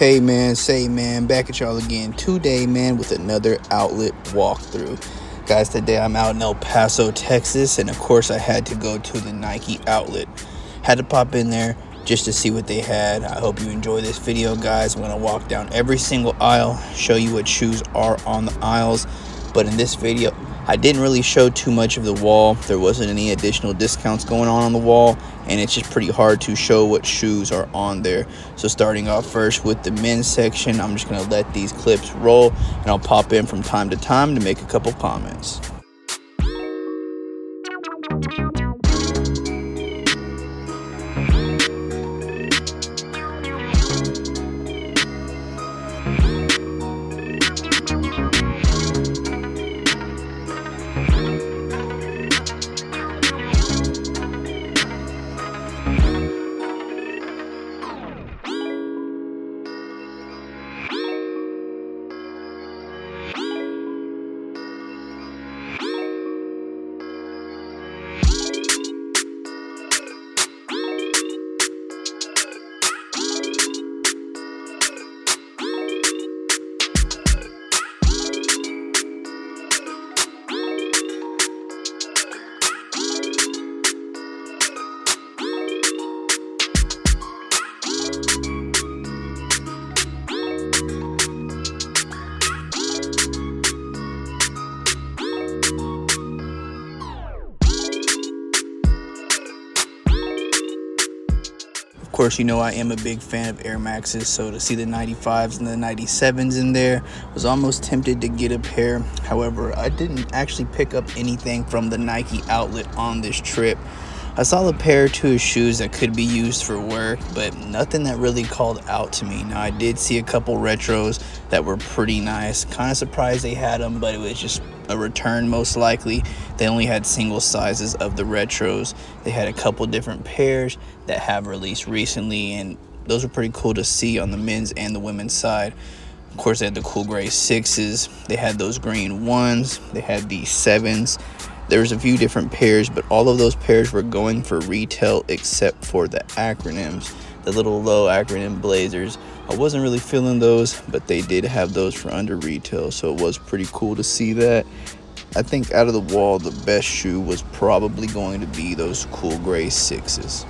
Hey man, say man, back at y'all again today, man, with another outlet walkthrough. Guys, today I'm out in El Paso, Texas, and of course I had to go to the Nike outlet. Had to pop in there just to see what they had. I hope you enjoy this video, guys. I'm gonna walk down every single aisle, show you what shoes are on the aisles. But in this video, I didn't really show too much of the wall. There wasn't any additional discounts going on on the wall, and it's just pretty hard to show what shoes are on there. So starting off first with the men's section, I'm just gonna let these clips roll, and I'll pop in from time to time to make a couple comments. Course, you know I am a big fan of Air Maxes, so to see the 95s and the 97s in there, was almost tempted to get a pair. However, I didn't actually pick up anything from the Nike outlet on this trip. I saw a pair or two of shoes that could be used for work, but nothing that really called out to me. Now, I did see a couple retros that were pretty nice. Kind of surprised they had them, but it was just a return most likely. They only had single sizes of the retros. They had a couple different pairs that have released recently, and those were pretty cool to see on the men's and the women's side. Of course, they had the cool gray sixes. They had those green ones. They had the sevens there was a few different pairs, but all of those pairs were going for retail except for the acronyms, the little low acronym blazers. I wasn't really feeling those, but they did have those for under retail, so it was pretty cool to see that. I think out of the wall, the best shoe was probably going to be those cool gray sixes.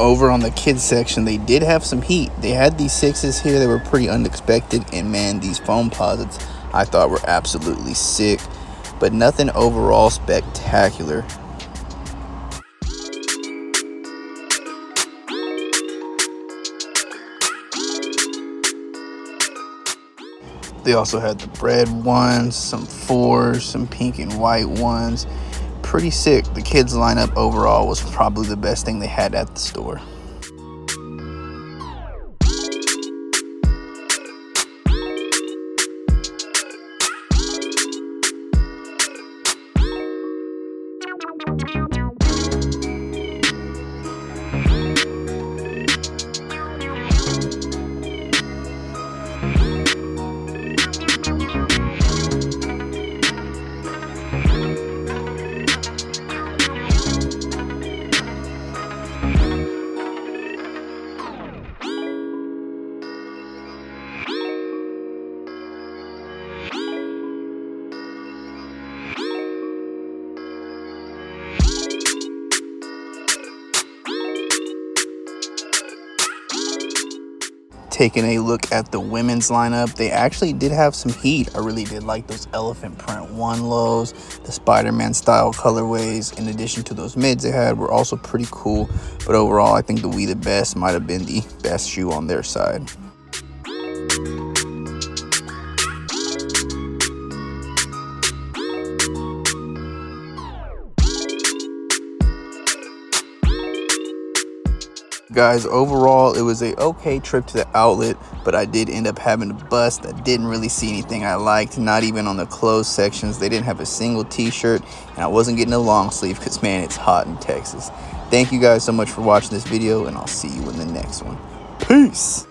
Over on the kids section they did have some heat. They had these sixes here that were pretty unexpected and man these Foamposites i thought were absolutely sick. But nothing overall spectacular. They also had the red ones some fours some pink and white ones pretty sick. The kids lineup overall was probably the best thing they had at the store. Taking a look at the women's lineup, they actually did have some heat. I really did like those elephant print one lows, the Spider-Man style colorways, in addition to those mids they had were also pretty cool. But overall, I think the We The Best might have been the best shoe on their side. Guys overall it was a okay trip to the outlet but i did end up having to bust i didn't really see anything i liked not even on the clothes sections. They didn't have a single t-shirt and i wasn't getting a long sleeve because man it's hot in texas. Thank you guys so much for watching this video and i'll see you in the next one. Peace